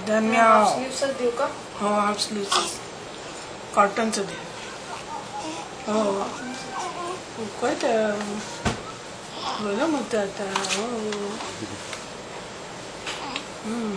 धनिया। हाँ half sleeve cotton से दे। हाँ। कोई तो मत आता है। हाँ। हम्म।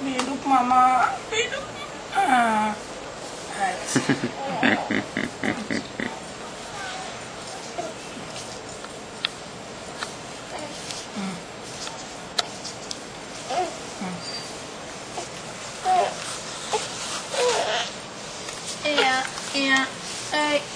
Beduk mama, beduk. Ah. yeah, yeah, hey. Uh, uh,